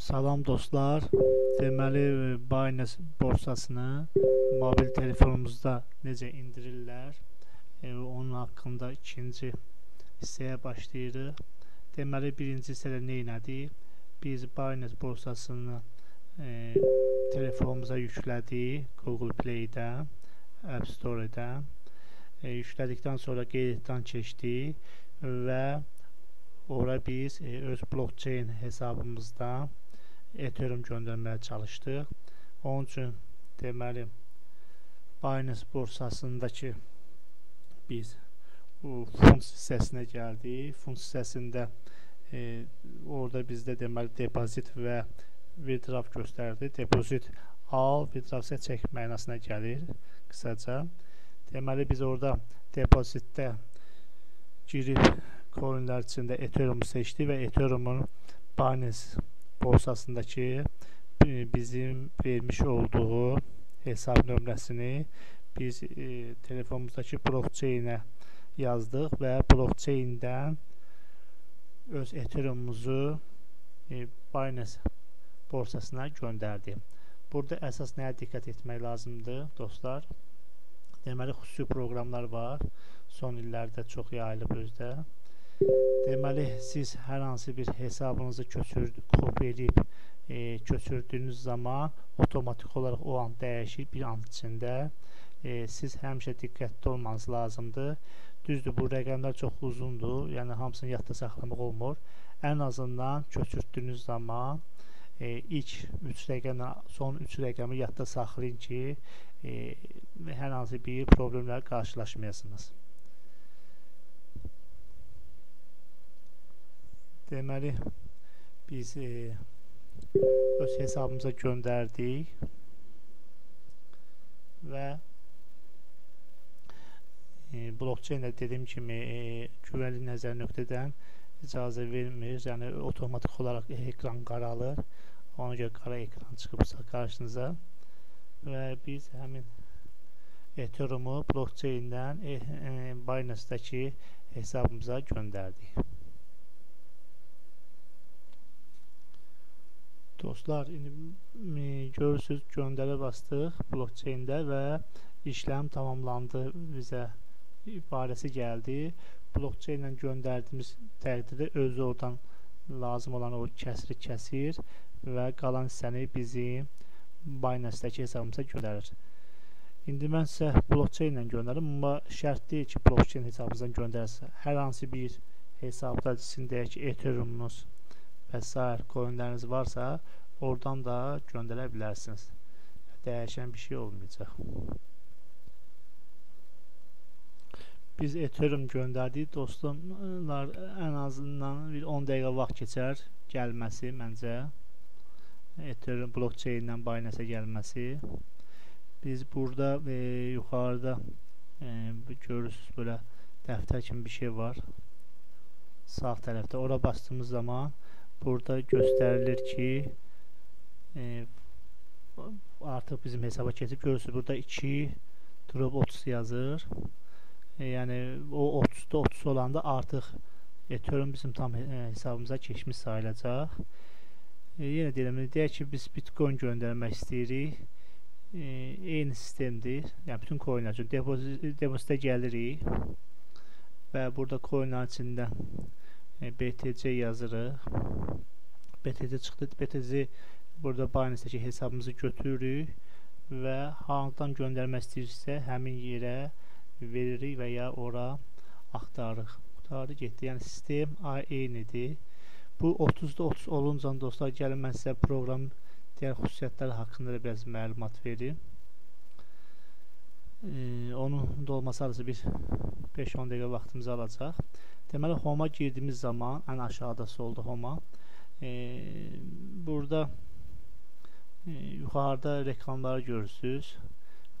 Salam dostlar. Deməli Binance borsasını mobil telefonumuzda necə indirirlər? E, onun haqqında ikinci hissəyə başlayırıq. Deməli birinci hissədə nə etdik? Biz Binance borsasını e, telefonumuza yüklədik Google Play-də, App Store-da. E, yüklədikdən sonra qeyddən keçdik və ora biz e, öz blockchain hesabımızda Ethereum göndərməyə çalışdıq. Onun üçün deməli Binance borsasındakı biz fund hissəsinə gəldik. Fund hissəsində e, orada bizdə deməli depozit və withdraw göstərdi. Depozit al, withdraw isə çək mənasına gəlir qısaca. Deməli biz orada depozitdə girib coinlər içində Ethereum seçdik və Ethereumun Binance borsasındakı e, bizim vermiş olduğu hesab nömrəsini biz e, telefonumuzdakı blockchainə yazdıq və blockchain'dən öz Ethereumumuzu e, Binance borsasına göndərdik. Burada əsas nəyə diqqət etmək lazımdır, dostlar? Deməli, xüsusi proqramlar var. Son illərdə çox yayılıb özdə. Deməli, siz hər hansı bir hesabınızı köçür, kopya edib e, köçürdüyünüz zaman otomatik olaraq o an dəyişir bir an içində. E, siz həmişə diqqətli olmanız lazımdır. Düzdür, bu rəqəmlər çox uzundur, yəni hamısını yadda saxlamaq olmur. Ən azından köçürdüyünüz zaman e, ilk 3 rəqəmlə son 3 rəqəmi yadda saxlayın ki, e, hər hansı bir problemlər qarşılaşmayasınız. Deməli biz e, öz hesabımıza göndərdik və e, blockchain də dediyim kimi e, güvənlik nəzər nöqtədən icazə vermir. Yəni avtomatik olaraq ekran qaralır. Ona görə qara ekran çıxıbsa qarşınıza və biz həmin Ethereum-u blockchain-dən e, e, Binance-dakı hesabımıza göndərdik. Dostlar, indi görürsüz göndərə bastıq blockchain-də və işləm tamamlandı. Bizə ibarəsi gəldi. Blockchain ilə göndərdiyimiz təqdirdə özü oradan lazım olan o kəsiri kəsir və qalan hissəni bizim Binance-dəki hesabımıza göndərir. İndi mən sizə blockchain ilə göndərim, amma şərt deyil ki, blockchain hesabınızdan göndərsə. Hər hansı bir hesabda sizin deyək ki, Ethereum-unuz və s. coinləriniz varsa, oradan da göndərə bilərsiniz. Dəyişən bir şey olmayacaq. Biz Ethereum göndərdik. Dostumlar, ən azından bir 10 dəqiqə vaxt keçər gəlməsi məncə. Ethereum blockchain ilə Binance-ə gəlməsi. Biz burada e, yuxarıda e, görürsüz belə dəftər kimi bir şey var. Sağ tərəfdə. Ora bastığımız zaman burada göstərilir ki e, artıq bizim hesaba keçib görürsünüz burada 2 drop 30 yazır. E, yəni o 30-da 30 olanda artıq Ethereum bizim tam e, hesabımıza keçmiş sayılacaq e, yenə deyirəm deyək ki biz bitcoin göndərmək istəyirik. E, eyni sistemdir. Yəni bütün coinlər üçün depozit, depozitə gəlirik. Və burada coinlərin içində BTC yazırıq. BTC çıxdı. BTC burada Binance-dəki hesabımızı götürürük və hangidan göndərmək istəyirsə həmin yerə veririk və ya ora axtarırıq. Qutarı getdi. Yəni sistem eynidir. Bu 30-da 30 olunca dostlar gəlin mən sizə proqram digər xüsusiyyətləri haqqında da biraz məlumat verim. Ee, onun da olması arası bir 5-10 dəqiqə vaxtımız alacaq. Deməli, home-a girdiyimiz zaman, ən aşağıda solda home-a, e, burada e, yuxarıda reklamları görürsünüz.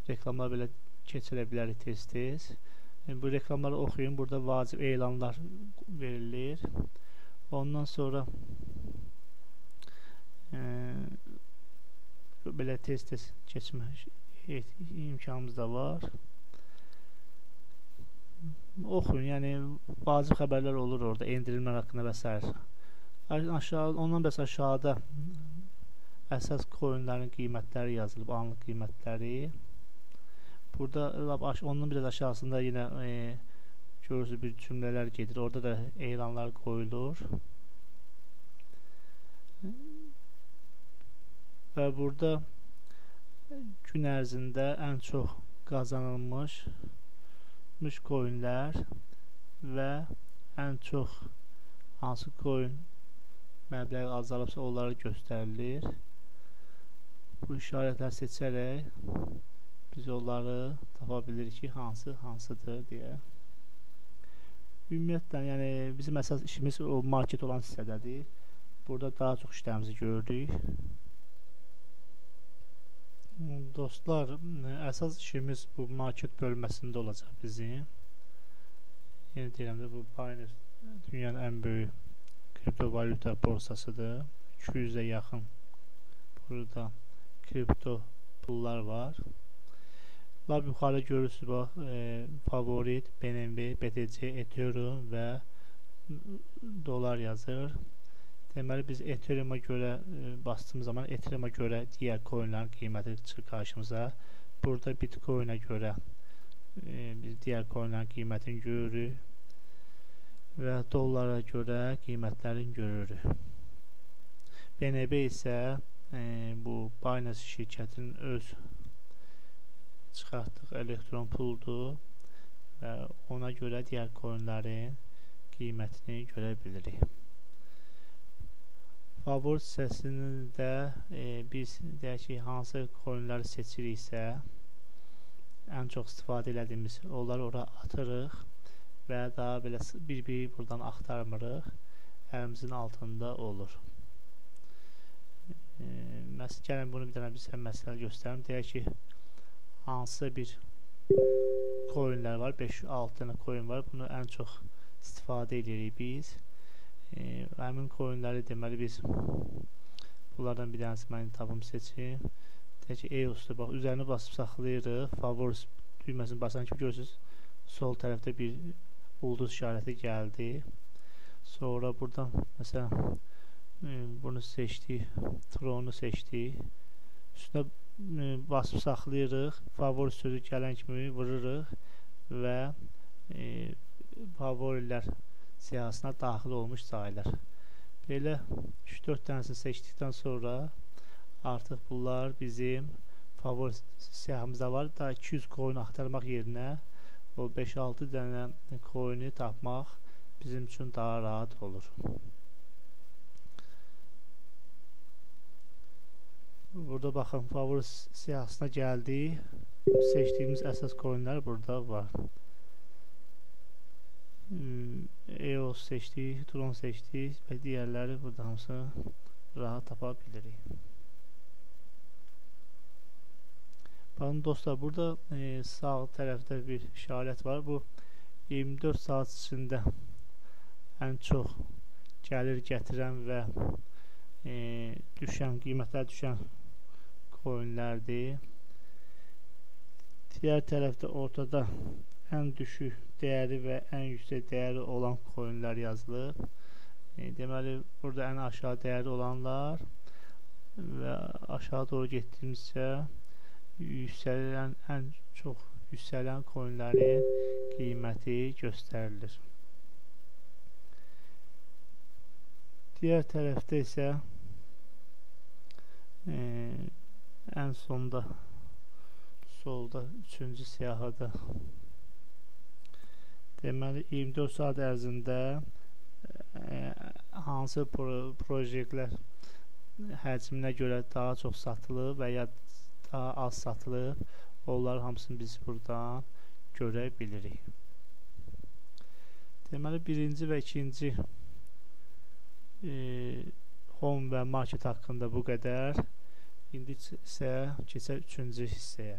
Reklamlar belə keçirə bilərik tez-tez. E, bu reklamları oxuyun. Burada vacib elanlar verilir. Ondan sonra e, belə tez-tez keçmə imkanımız da var oxuyun, yəni vacib xəbərlər olur orada, endirimlər haqqında və s. Aşağı, ondan bəs aşağıda əsas coinlərin qiymətləri yazılıb, anlıq qiymətləri. Burada lap onun biraz aşağısında yenə e, görürsüz bir cümlələr gedir. Orada da elanlar qoyulur. Və burada gün ərzində ən çox qazanılmış coinlər və ən çox hansı coin məbləği azalıbsa onları göstərilir. Bu işarətlər seçərək biz onları tapa bilirik ki, hansı hansıdır deyə. Ümumiyyətlə, yəni bizim əsas işimiz o market olan hissədədir. Burada daha çox işlərimizi görürük. Dostlar, əsas işimiz bu market bölməsində olacaq bizim. Yenə deyirəm də bu Binance dünyanın ən böyük kriptovalyuta borsasıdır. 200-ə yaxın burada kripto pullar var. Lab yuxarı görürsünüz bax, e, favorit, BNB, BTC, Ethereum və dolar yazır. Deməli biz Ethereum-a görə e, bastığımız zaman Ethereum-a görə digər coinlərin qiyməti çıxır qarşımıza. Burada Bitcoin-ə görə e, biz digər coinlərin qiymətini görürük və dollara görə qiymətlərini görürük. BNB isə e, bu Binance şirkətinin öz çıxartdığı elektron puldur və ona görə digər coinlərin qiymətini görə bilirik. Favorit hissəsində e, biz deyək ki, hansı coinləri seçiriksə, ən çox istifadə elədiyimiz onları ora atırıq və daha belə bir-bir buradan axtarmırıq. Əlimizin altında olur. E, məsələn, gəlin bunu bir dənə bizə məsələ göstərim. Deyək ki, hansısa bir coinlər var, 5-6 dənə coin var. Bunu ən çox istifadə edirik biz e, həmin coinləri deməli biz bunlardan bir dənəsi mən tapım seçim deyək ki EOS-da bax üzərini basıb saxlayırıq favorites düyməsini basan kimi görürsünüz sol tərəfdə bir ulduz işarəti gəldi sonra buradan məsələn e, bunu seçdik tronu seçdik üstünə e, basıb saxlayırıq favorit sözü gələn kimi vururuq və e, favorilər siyahısına daxil olmuş sahələr. Belə 3-4 dənəsini seçdikdən sonra artıq bunlar bizim favori siyahımızda var. Daha 200 coin axtarmaq yerinə o 5-6 dənə coini tapmaq bizim üçün daha rahat olur. Burada baxın, favori siyahısına gəldik. Seçdiyimiz əsas coinlər burada var. EOS seçdik, Tron seçdik və digərləri burada hamısı rahat tapa bilirik. Baxın dostlar, burada e, sağ tərəfdə bir işarət var. Bu 24 saat içində ən çox gəlir gətirən və e, düşən, qiymətlər düşən coinlərdir. Digər tərəfdə ortada ən düşük dəyəri və ən yüksək dəyəri olan coinlər yazılıb. E, deməli, burada ən aşağı dəyəri olanlar və aşağı doğru getdiyimizcə yüksələn, ən çox yüksələn coinlərin qiyməti göstərilir. Digər tərəfdə isə e, ən sonda solda üçüncü siyahıda Deməli 24 saat ərzində ə, hansı pro proyektlər həcminə görə daha çox satılıb və ya az satılıb, onlar hamısını biz buradan görə bilirik. Deməli birinci və ikinci e, home və market haqqında bu qədər. İndi isə keçək üçüncü hissəyə.